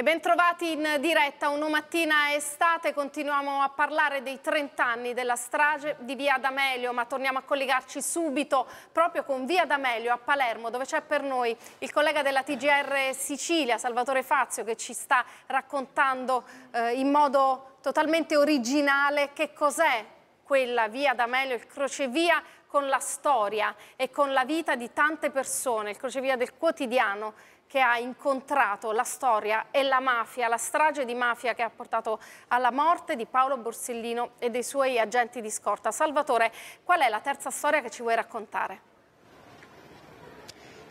E bentrovati in diretta, una mattina estate continuiamo a parlare dei 30 anni della strage di Via D'Amelio, ma torniamo a collegarci subito proprio con Via D'Amelio a Palermo, dove c'è per noi il collega della TGR Sicilia, Salvatore Fazio, che ci sta raccontando eh, in modo totalmente originale che cos'è quella Via D'Amelio, il crocevia con la storia e con la vita di tante persone, il crocevia del quotidiano che ha incontrato la storia e la mafia, la strage di mafia che ha portato alla morte di Paolo Borsellino e dei suoi agenti di scorta. Salvatore, qual è la terza storia che ci vuoi raccontare?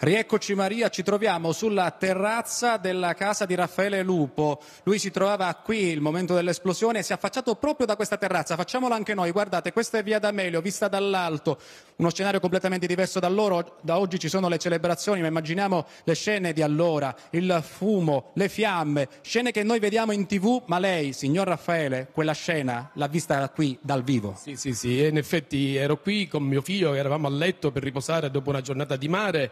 Rieccoci Maria, ci troviamo sulla terrazza della casa di Raffaele Lupo. Lui si trovava qui il momento dell'esplosione e si è affacciato proprio da questa terrazza. Facciamolo anche noi, guardate, questa è via D'Amelio, vista dall'alto, uno scenario completamente diverso da loro. Da oggi ci sono le celebrazioni, ma immaginiamo le scene di allora, il fumo, le fiamme, scene che noi vediamo in tv, ma lei, signor Raffaele, quella scena l'ha vista qui dal vivo. Sì, sì, sì, in effetti ero qui con mio figlio, eravamo a letto per riposare dopo una giornata di mare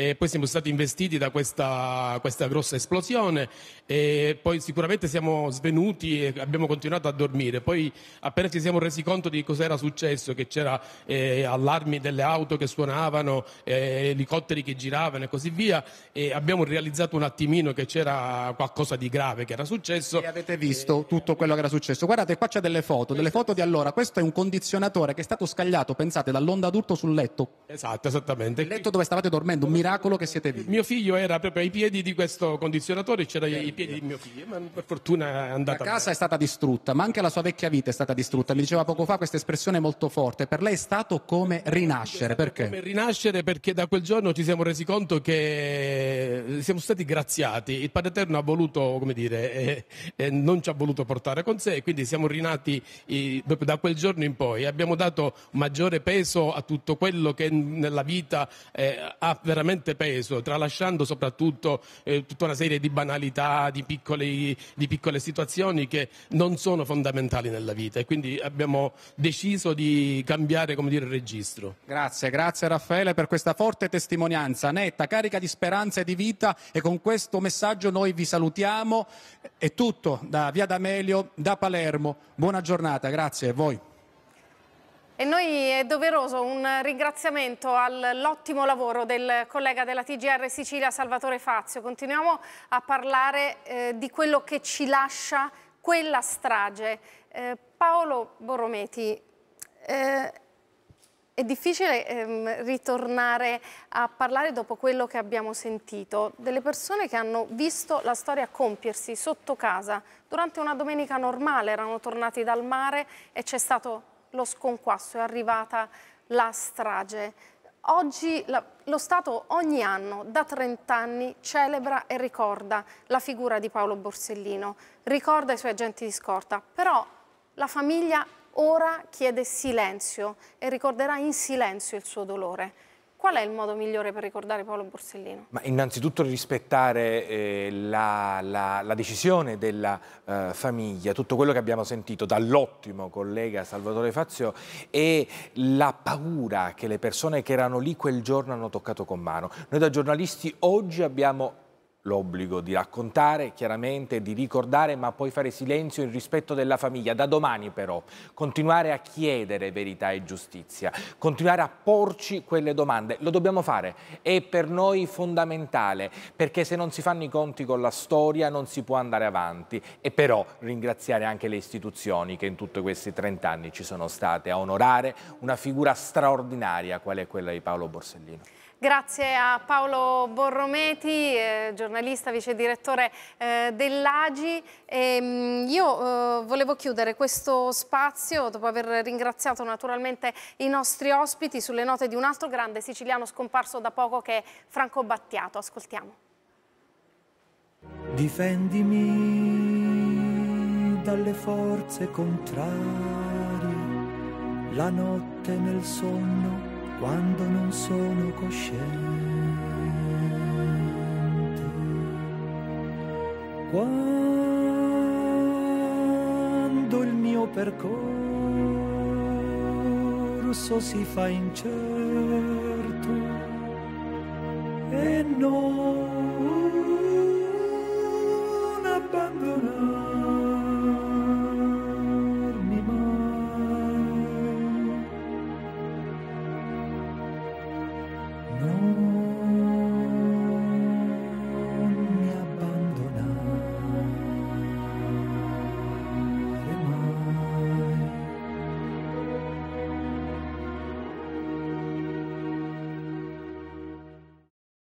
e poi siamo stati investiti da questa, questa, grossa esplosione e poi sicuramente siamo svenuti e abbiamo continuato a dormire. Poi appena ci siamo resi conto di cosa era successo, che c'era eh, allarmi delle auto che suonavano, eh, elicotteri che giravano e così via, e abbiamo realizzato un attimino che c'era qualcosa di grave che era successo. E avete visto tutto quello che era successo. Guardate, qua c'è delle foto, delle foto di allora. Questo è un condizionatore che è stato scagliato, pensate, dall'onda d'urto sul letto. Esatto, esattamente. Il letto dove stavate dormendo, un miracolo miracolo che siete vivi. Mio figlio era proprio ai piedi di questo condizionatore, c'era i piedi di mio figlio, ma per fortuna è andata. La casa bene. è stata distrutta, ma anche la sua vecchia vita è stata distrutta. Mi diceva poco fa questa espressione molto forte. Per lei è stato come rinascere, perché? Come rinascere perché da quel giorno ci siamo resi conto che siamo stati graziati. Il Padre Eterno ha voluto, come dire, eh, eh, non ci ha voluto portare con sé, quindi siamo rinati eh, da quel giorno in poi. Abbiamo dato maggiore peso a tutto quello che nella vita eh, ha veramente veramente peso, tralasciando soprattutto eh, tutta una serie di banalità, di, piccoli, di piccole situazioni che non sono fondamentali nella vita e quindi abbiamo deciso di cambiare come dire, il registro. Grazie, grazie Raffaele per questa forte testimonianza netta, carica di speranza e di vita e con questo messaggio noi vi salutiamo. È tutto da Via D'Amelio, da Palermo. Buona giornata, grazie a voi. E noi è doveroso un ringraziamento all'ottimo lavoro del collega della TGR Sicilia Salvatore Fazio. Continuiamo a parlare eh, di quello che ci lascia quella strage. Eh, Paolo Borrometi, eh, è difficile ehm, ritornare a parlare dopo quello che abbiamo sentito, delle persone che hanno visto la storia compiersi sotto casa durante una domenica normale, erano tornati dal mare e c'è stato lo sconquasso, è arrivata la strage. Oggi la, lo Stato ogni anno, da 30 anni, celebra e ricorda la figura di Paolo Borsellino, ricorda i suoi agenti di scorta, però la famiglia ora chiede silenzio e ricorderà in silenzio il suo dolore. Qual è il modo migliore per ricordare Paolo Borsellino? Ma innanzitutto rispettare eh, la, la, la, decisione della eh, famiglia, tutto quello che abbiamo sentito dall'ottimo collega Salvatore Fazio e la paura che le persone che erano lì quel giorno hanno toccato con mano. Noi da giornalisti oggi abbiamo l'obbligo di raccontare chiaramente, di ricordare, ma poi fare silenzio in rispetto della famiglia. Da domani però continuare a chiedere verità e giustizia, continuare a porci quelle domande. Lo dobbiamo fare, è per noi fondamentale, perché se non si fanno i conti con la storia non si può andare avanti. E però ringraziare anche le istituzioni che in tutti questi 30 anni ci sono state a onorare una figura straordinaria qual è quella di Paolo Borsellino. Grazie a Paolo Borrometi, eh, giornalista, vice direttore eh, dell'Agi. Mm, io eh, volevo chiudere questo spazio, dopo aver ringraziato naturalmente i nostri ospiti, sulle note di un altro grande siciliano scomparso da poco che è Franco Battiato. Ascoltiamo. Difendimi dalle forze contrarie, la notte nel sonno quando non sono cosciente. Quando il mio percorso si fa incerto e non abbandonato.